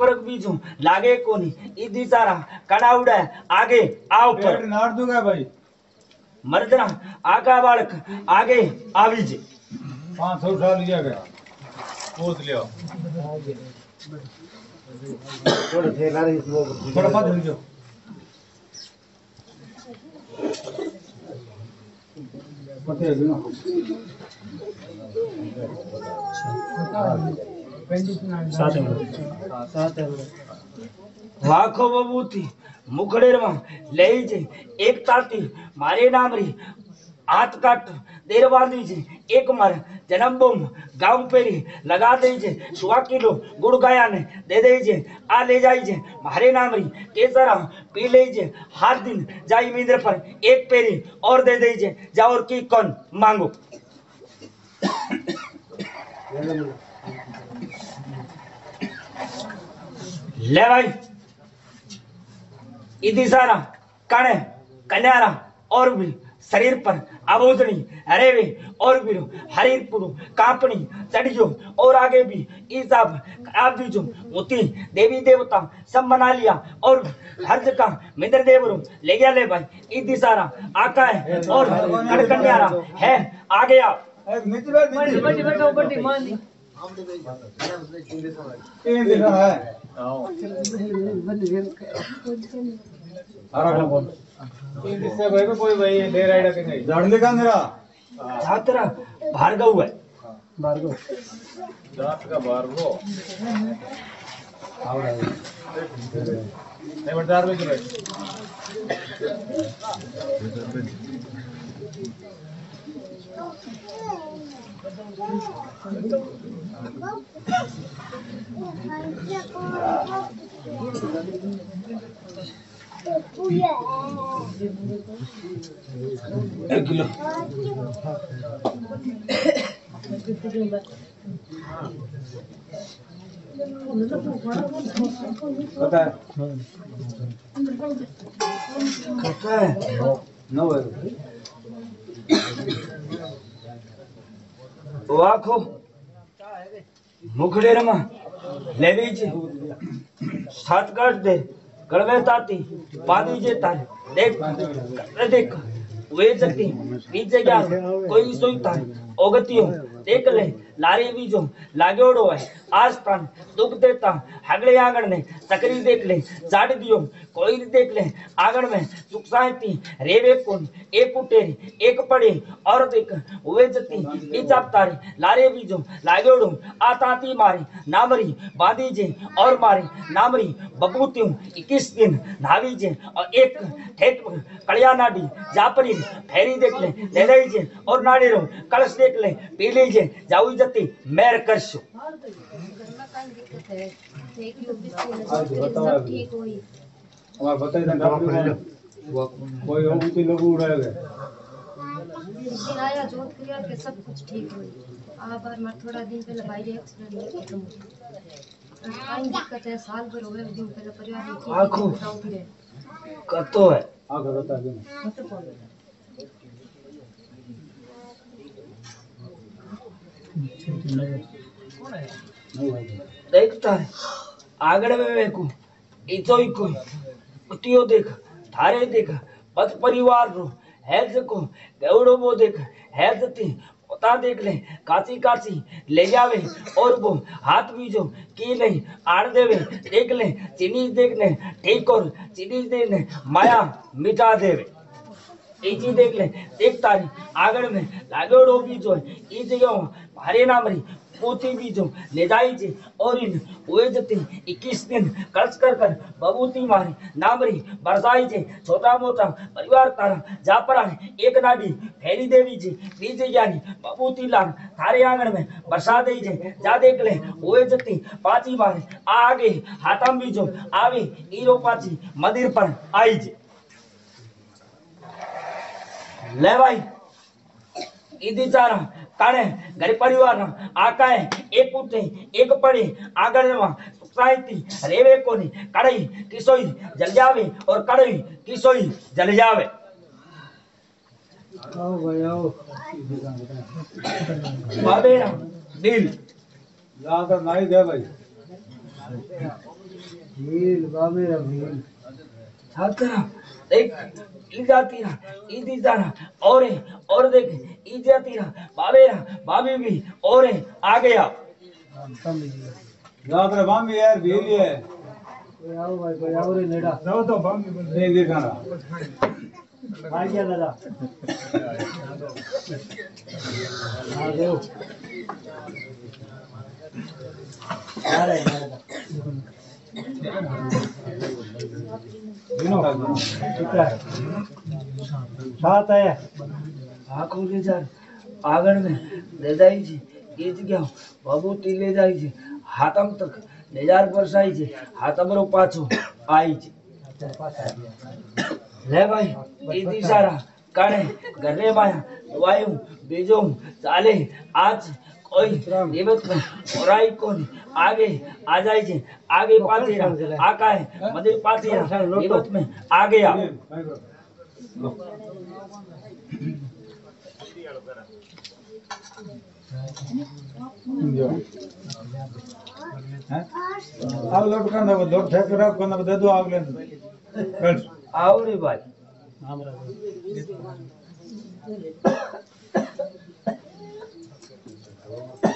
પરક બીજું લાગે કોની ઈ દિશારા કડાવડે આગે આવ પર નાર દુગા ભાઈ મરદરા આકા બાળક આગે આવી જે 500 સાલ ગયા ગયા પોત લ્યો થોડે થેલા રહી થોડે પાછળ જો પતે ગયો વાખો બબૂતી મુખડેરમાં લઈ જઈ એક તાતી મારે નામરી હાથ કાટ દેર બાંધી છે એક માર જન્મભૂમ ગામ પેરી લગા દઈ છે સુવા કિલો ગુડ ગાયાને દે દઈ છે આ લઈ જાય છે મારે નામરી કેસરા પી લઈ છે હાથ દિન જાય મિંદ્ર પર એક પેરી ઓર દે દઈ છે જાઓ ઓર કી કોણ માંગો ले भाई। इदिशारा कण कन्यारा और भी शरीर पर अबोधनी अरे वे और भी हरीर पुरु कापनी चढ़ियो और आगे भी ईसाब आप भी जो मोती देवी देवता सब मना लिया और हर जगह मिंद्र देव रूम ले गया ले भाई। ईदी सारा आका है और कन्यारा है आ गया मित्र बैठ बैठ ऊपर मान ली। राइडर के नहीं जान देखा मेरा? छात्रा भार्गव दांत का बारगो आवड़ा नहीं बता रहे भाई एक किलो पता है कथा है नौ वाखो मुखड़े रमा लेवी जी सातगढ़ दे गड़वे ताती पादी जे तार देख देख वे जति नीचे जा कोई सोई तार ओगतियो ઓગતિયો દેખ લે લારી બીજો લાગ્યોડો હોય આ સ્થાન દુઃખ દેતા હગડે આગળ ને તકરી દેખ લે જાડ દિયો કોઈ દેખ ले आंगन में सुख शांति रेवे कोन एक उटेरी एक पड़े और देख हुए जती नीचा तारे लारे बीजो लागेड़ो आताती मारी नामरी बांधी जे और मारी नामरी बबूत्यूं इक्कीस दिन नावी जे और एक ठेठ कड़िया नाडी जापरी फेरी देख ले ले रही जे और नाड़ी रो कलश देख ले पी लीजे हुई हमारे बताइए ना डॉक्टर कोई और ऊँची लोग उड़ाएगा आया जोत क्रिया के सब कुछ ठीक हुई आ बार मैं थोड़ा दिन पहले भाई एक्सीडेंट में खत्म हो गया काई दिक्कत है? साल भर हो गए दिन पहले परिवार में आँखों। कतो है? आगे बता देना मत बोलो नहीं भाई देखता है। आगड़ में वेको इतो ही कोई। उतियो देख, थारे देख पत परिवार रो। है जको गौड़ो वो देख है जती पोता देख ले काची काची ले जावे और वो हाथ भी जो की नहीं आड़ देवे, देख ले चीनी देख ले, ठीक और चीनी देख ले, माया मिटा देवे। એ ચીજ દેખ લે એક તારી આગળ મેં લાગેડો બીજો એ જગ્યા ભારે નામરી પોતી બીજો ले जाई છે और इन हुए जती 21 दिन कलश कर कर बबूती मारी नामरी बरसाई છે छोटा मोटा परिवार तारा जापरा एक नाडी फेरी देवी છે बीज यानी बबूती लान थारे आंगण में बरसा दई છે जा देख ले हुए जती पाची मारे आ आगे हाथम बीजो आवे ईरो पाची मंदिर पर आई છે ले भाई ईदी चारा काणे घर परिवार आकाए एक उठे एक पड़े आगळ साहिती रेवे कोनी कड़ई किसोई जल जावे और कड़ई किसोई जल जावे आओ भाई आओ बाबे ना दिल यहाँ तो नहीं गए भाई ભીલ બામેરા ભીલ छात्रा देख ईजा तीरा ईद ईजा और और देख ईजा तीरा बाबे रा बाबी भी और आ। गया याद रे बाबी यार भेली है। कोई आओ भाई कोई आओ रे नेड़ा जाओ तो बाबी बन देख दिखाना भाई क्या दादा? आ गयो आ रहा है दादा કેટલા સાત આયા આંખો ले जा આગળ में ले જાય છે એ જગ્યા ભભૂતિ ले જાય છે હાથમ તક ले जार પરસાઈ છે હાથમરો પાછો આવી છે લે ભાઈ એ દિશારા કાણે ઘરે માયા દવાયું બીજો ચાલે આજ કોઈ નિવત में ઓરાઈ કોની આગે આ જાય છે આગે પાતી આકા હે મદિર પાતી એવત મે આગે આ આવ લોટ કાંદા બધો ઠેક રાખ કાંદા બધો દો આવલે આવરી વાત આમરા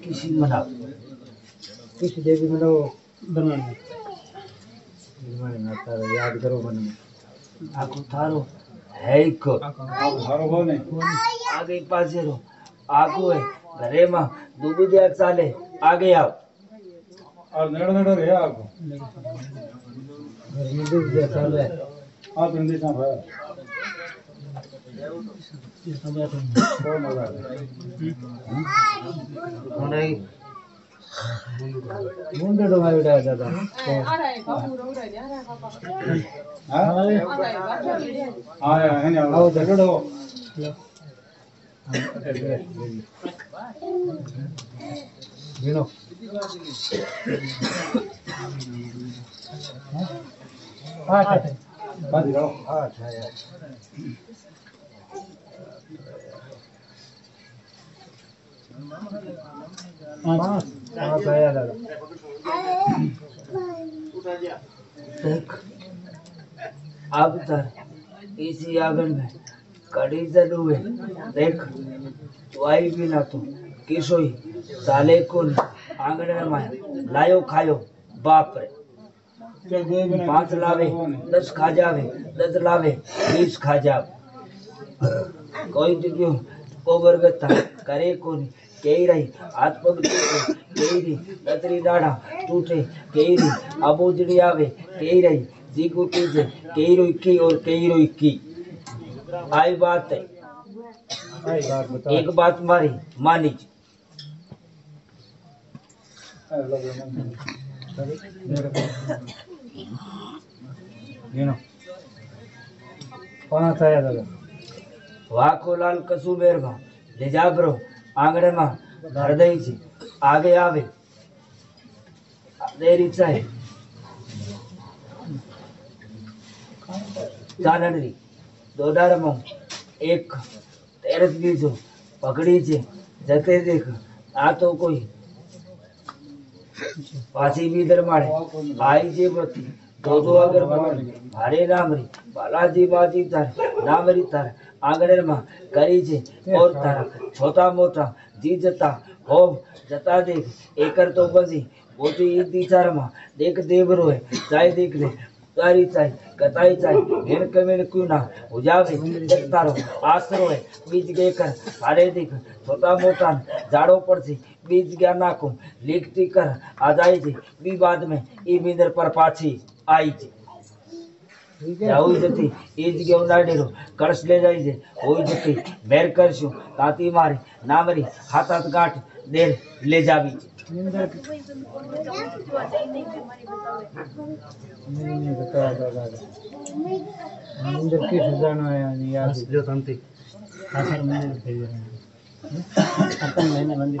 देवी मना देवी में याद करो बनाने आखो थारो है को हारो हो नहीं आगे पासे रो आगो है। घरे में दूबी दे चाले आगे आओ और नेड़ नेड़ रे आपको घर में भी जैसा है आप हिंदी ना भाई कौन होगा नहीं मुंडे डोंगा उड़ा दादा हाँ हाँ है ना आओ देखो डो गिनो आठ आठ आठ है पाँच आया दादा देख अब तर इसी आँगन में कड़ी जलू है देख तू भी ना तो किसोई साले को आँगन में लायो खायो बाप रे पाँच लावे, दस खा जावे, दस लावे, बीस खा जावे। कोई जगह ओवर गता करे कोनी कही रही हाथ पग टूटे कही रही दतरी डाढ़ा टूटे कही रही अबूजड़ी आवे कही रही जी गुटी से रो इक्की और कही रो इक्की आई बात है। आई बात बता एक बात मारी मानी पाँच आया दादा? વાકોલાલ કસુબેરમાં લેજાગરો આંગણમાં હૃદય છે આગે આવે દેર ઈચ્છા હે કાનડરી દોડારમાં એક તેરસ બીજો પકડી છે જતે દેખ આ તો કોઈ પાછી બી દરમાડે ભાઈ જે પ્રતિ ગોગોગર ભગવાન ભારે રામરી બાલાજી બાજી તાર રામરી તાર આંગણેરમાં કરી છે ઓર તારા છોટા મોટા જી જતા હોમ જતા દેખ એકર તો બસી પોતી ઈ દિચારમાં દેખ દેવરોએ જાય દેખ લે તારી ચાઈ કતાઈ ચાઈ મેર કમેર કુના ઉજાવે તારો આશરો હે બીજ ગે કર હારે દેખ છોટા મોટા જાડો પડશે બીજ ગયા નાખું લીકતી કર આ જાય છે બી બાદ મેં ઈ બીંદર પર પાછી આવી છે આવું જતી એ જગ્યા ઉડાડી રહ્યો કળશ લઈ જાય છે હોય જતી મેર કરશું તાતી મારી ના મારી હાથ હાથ ગાંઠ દેર લે જાવી છે મંદિર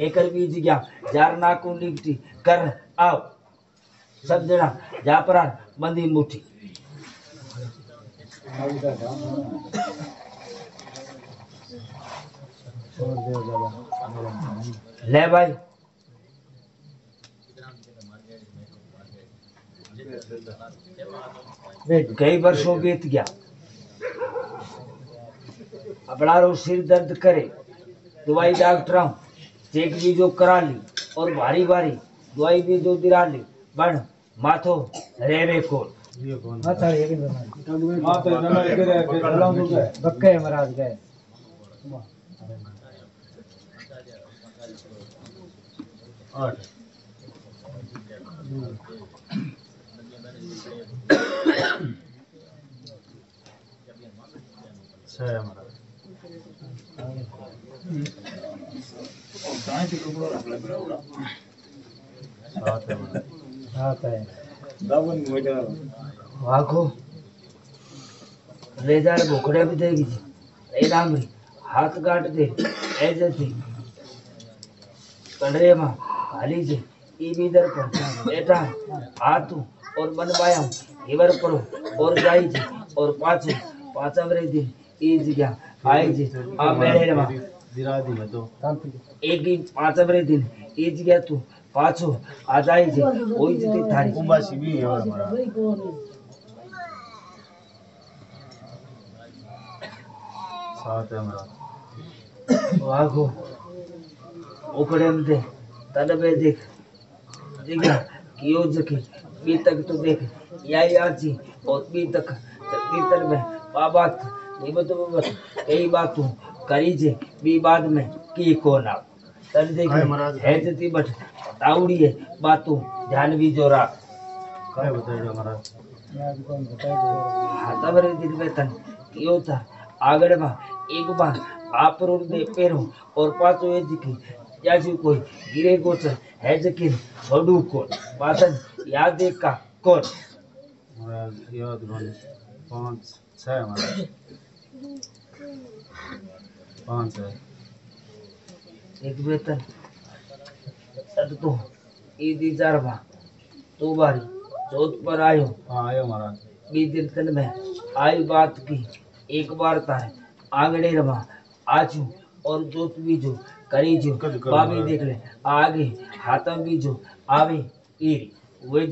एकर बीज गया जार नाकू निकटी कर आओ सब जड़ा जापरान बंदी मुठी. ले भाई. कई वर्षों बीत गया. अपना सिर दर्द करे, दवाई डॉक्टर हूँ चेक भी जो करा ली और भारी भारी दवाई भी जो दिला ली बन माथो जना करे के बक्के महाराज गए। छह महाराज। वाको रेदार भोकड्या भी देगी ए डांगरी हाथ काट दे ए जती कड़रे माँ खाली जे ई भी इधर पर बेटा आ तू और बन पाया इवर परो और जाई जे और पाछे पाचा वरे दी ई जी गया आई जी आ मेरे माँ दिला दिए तो एक दिन पाँच अबरे दिन एज गया तू पाछो आ जाए जे ओई जे थारी कुंबासी भी है हमारा। साथ है हमारा। वागो ओकड़े में दे तन में देख दिखा कियो जकी बी तक तो देख या या जी और बी तक तक में बाबा नहीं बतो कई बात हूँ जे बी बाद में की को ना तन देख हाय महाराज। है जती बट तावड़ी है बातों ध्यान भी जो राख काय बताइए हमारा હાથાવરે દિલવેતન કયો था આગળ માં એક બાર આપરો દે પેરો और પાછો એ દીકી જાજુ કોઈ ગીરે ગોચર હે જકી વડુ કોણ પાછળ યાદ એક કા કોણ हमारा याद बन पाँच छः हमारा पाँच सौ एक वेतन तो ईदी चार भा दो बारी। जोत पर आयो। हाँ आयो महाराज। बीज दिन में आई बात की। एक बार तारे आंगड़े रवा। आजू और जोत बीजो। करी जो। बाबी देख ले। आगे हाथम बीजो। आवे ई वे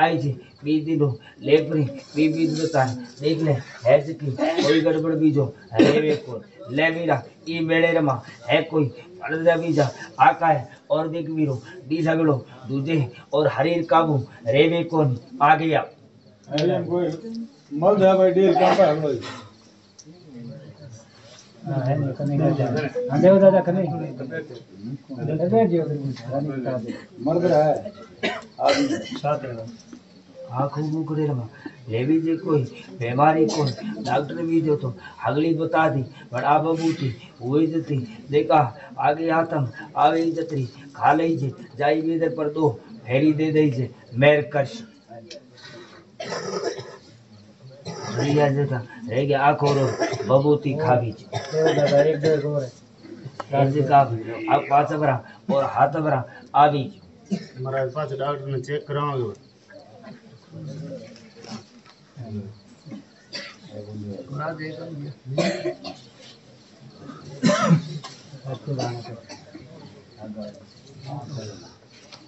आई जी बी लेपरी बी बीज बता देख ले ऐसे की, कोई गड़बड़ बीजो है वे को ले मेरा ये बेड़े रमा है कोई? अर्धा बीजा, आका है, और देख वीरो डी झगड़ो दूजे, और हरीर काबू रेवे कौन? आ गया। मल जाए भाई, डील काम पर लेवी जे कोई बीमारी कोई डॉक्टर भी जो तो अगली बता दी बड़ा बबू थी हुई जती देखा आगे। आतम आवे जतरी खा ले जे जाई भी इधर पर दो फेरी दे दई जे मेर कर રહી ગયા જતા રહી ગયા આખો રોજ બબૂતી ખાવી છે દેવ દાદા એક બે ગોરે રાજ્ય કાપી આ પાછબરા ઓર હાથબરા આવી છે મારા પાસે ડોક્ટરને ચેક કરાવ્યો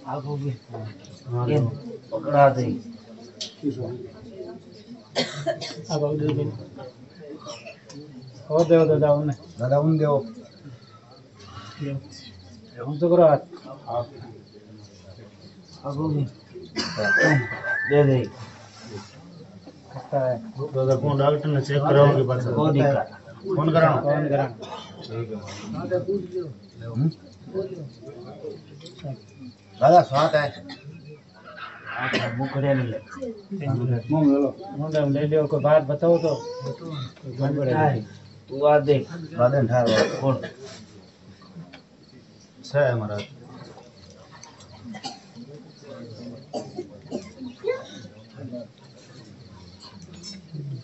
આખો બી about the game. Oh, they are down. The down they are. हम तो करो आज अब दे दे खाता है दो दो कौन डॉक्टर ने चेक कराओ के पास कौन दिखा फ़ोन कराओ फ़ोन कराओ दादा स्वाद है આખા મુખડે ને લે मुंडा में ले लियो कोई बात बताओ तो गड़बड़ है થાય. તું આ દેખ बादन ठार કોણ છે हमारा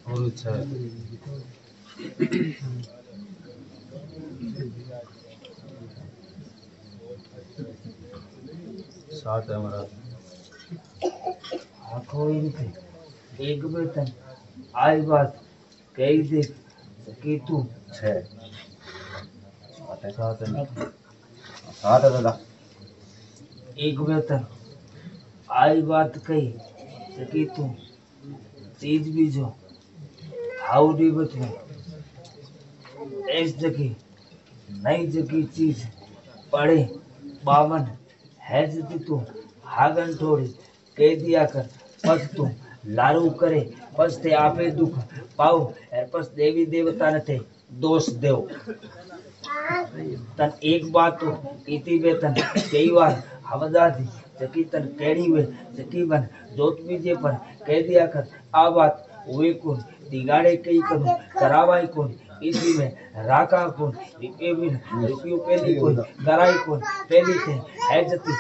और છે सात है हमारा કોઈ રીતે એક બે તન આજ વાત કહી દે કીધું છે હા તો દાદા એક બે તન આજ વાત કહી કીધું ચીજ બીજો આવડી બધું એસ જગી નઈ જગી ચીજ પડે બાવન હે જતી તું हागन थोड़ी कह दिया कर बस तू लारू करे बस ते आपे दुख पाओ और बस देवी देवता ने थे दोष देव तन एक बात तो इति वेतन कई बार हवदा थी जकी तन केड़ी हुए जकी बन जोत बीजे पर कह दिया कर आ बात हुए कौन दिगाड़े कई करूँ करावाई कौन इसी में राका कोण इकेबिन इक्यूपेली कौन, दराई कौन, पेली थे ऐजती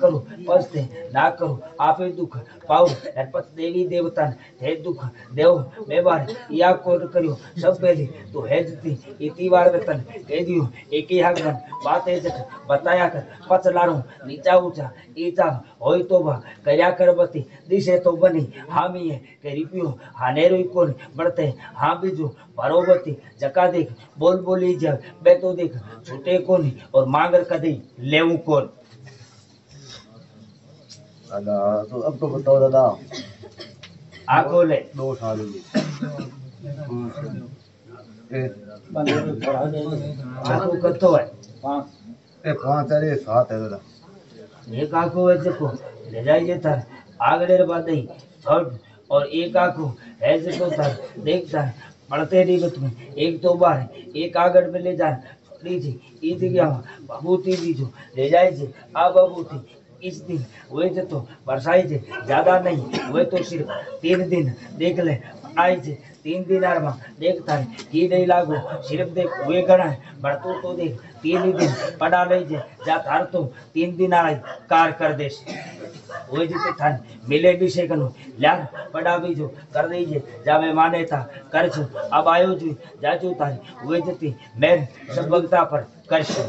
करो पस थे ना करो आपे दुख, पाओ नरपत देवी देवता ने हे दुख, देव मेवार या कोण करियो, सब पेली तो है हैजती, इति बार वेतन कह दियो, एक ही हागन बात है जट बताया कर पच लारू, नीचा ऊँचा, ईचा होई तो बा कया कर बती, दिशे तो बनी हामी है करी पियो हानेरो कोण बढ़ते हाँ बीजू बरोबती जका देख बोल बोली બોલી જ तो देख દેખ को नहीं और मांगर कदी लेऊ कौन? दादा तो अब तो बताओ दादा। आ खोले दो साल आँखों कतो है ए पाँच अरे सात है दादा? एक आखो है देखो ले जाइए था। और एक आँखों है तो देखता है। पढ़ते नहीं बत में एक दो बार एक आगड़ में ले जाए थी ईद गया बबूती दीजो ले जाए छे आ बबूती इस दिन थे तो बरसाई थे ज़्यादा नहीं वही तो सिर्फ़ तीन दिन देख ले आई थे तीन दिन आर में देखता है की नहीं लागू, सिर्फ़ देख, हुए गणा है, बढ़तो तो देख, तीन ही दिन पड़ा नहीं जे, जा थार तो तीन दिन आई कार कर देश। हुए जीते थान मिले भी से कनु ल्यार पड़ा बीजो कर दीजिए जा मैं माने था, कर छु अब आयो जी छु जाजू तारी हुए जती मैं सब भक्ता पर कर छु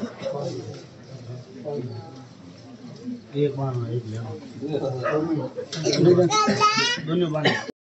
एक बार, एक ले दोनों बार